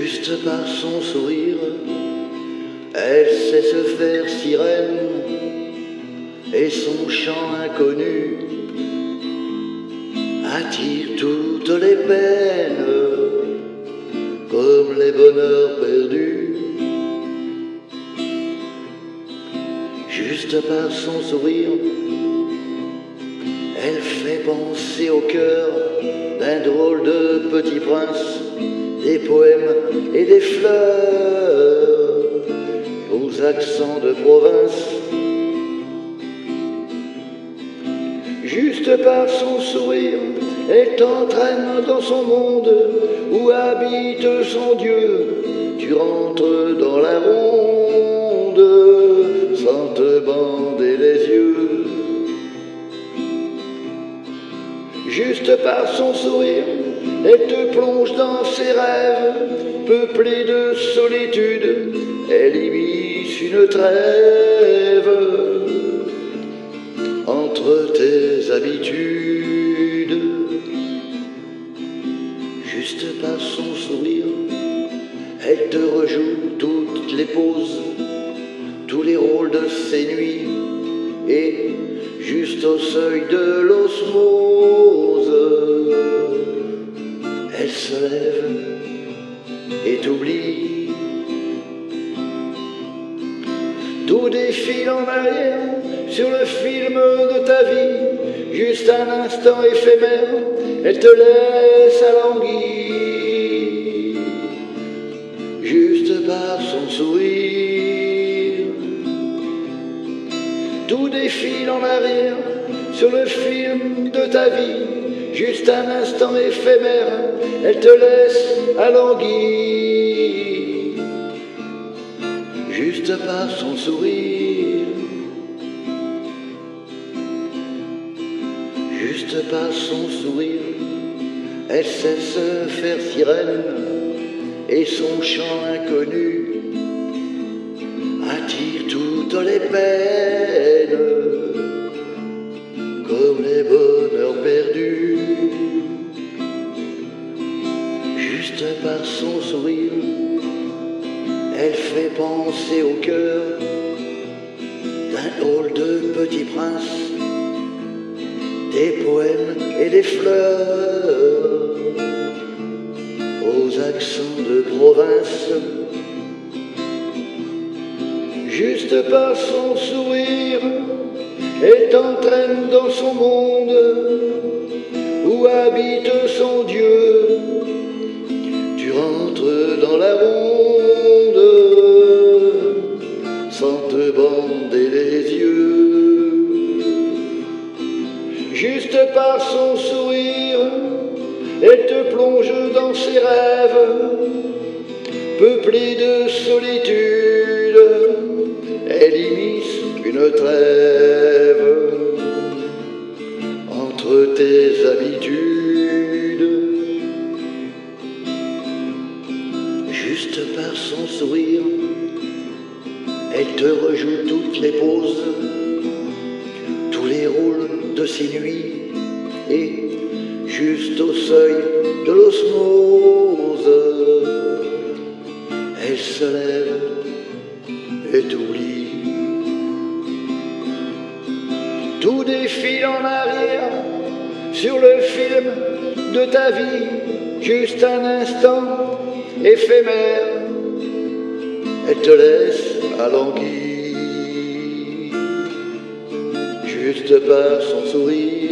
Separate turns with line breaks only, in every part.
Juste par son sourire, elle sait se faire sirène et son chant inconnu attire toutes les peines comme les bonheurs perdus. Juste par son sourire, elle fait penser au cœur d'un drôle de petit prince, des poèmes et des fleurs, aux accents de province. Juste par son sourire, elle t'entraîne dans son monde où habite son Dieu. Tu rentres dans la ronde sans te bander les yeux. Juste par son sourire, elle te plonge dans ses rêves, peuplés de solitude, elle immisce une trêve entre tes habitudes. Juste par son sourire, elle te rejoue toutes les poses, tous les rôles de ses nuits, et juste au seuil de l'osmose, et t'oublie. Tout défile en arrière sur le film de ta vie, juste un instant éphémère, elle te laisse alanguir, juste par son sourire. Tout défile en arrière sur le film de ta vie, juste un instant éphémère, elle te laisse alanguir, juste par son sourire. Juste par son sourire, elle sait se faire sirène et son chant inconnu attire toutes les peines Juste par son sourire, elle fait penser au cœur d'un drôle de petit prince des poèmes et des fleurs aux accents de province. Juste par son sourire, elle t'entraîne dans son monde où habite son Dieu. Dans la ronde sans te bander les yeux juste par son sourire, elle te plonge dans ses rêves, peuplés de solitude, elle immisce une trêve entre tes habitudes. Son sourire, elle te rejoue toutes les poses, tous les rôles de ses nuits et juste au seuil de l'osmose, elle se lève et t'oublie. Tout défile en arrière sur le film de ta vie, juste un instant éphémère, elle te laisse alanguir juste par son sourire.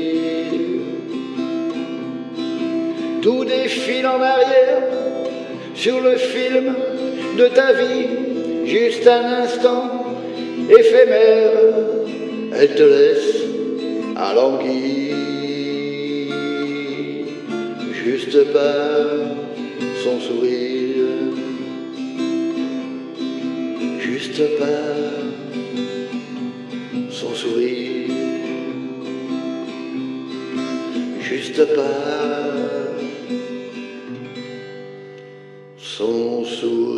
Tout défile en arrière sur le film de ta vie, juste un instant éphémère, elle te laisse alanguir, juste par juste pas son sourire, juste pas son sourire.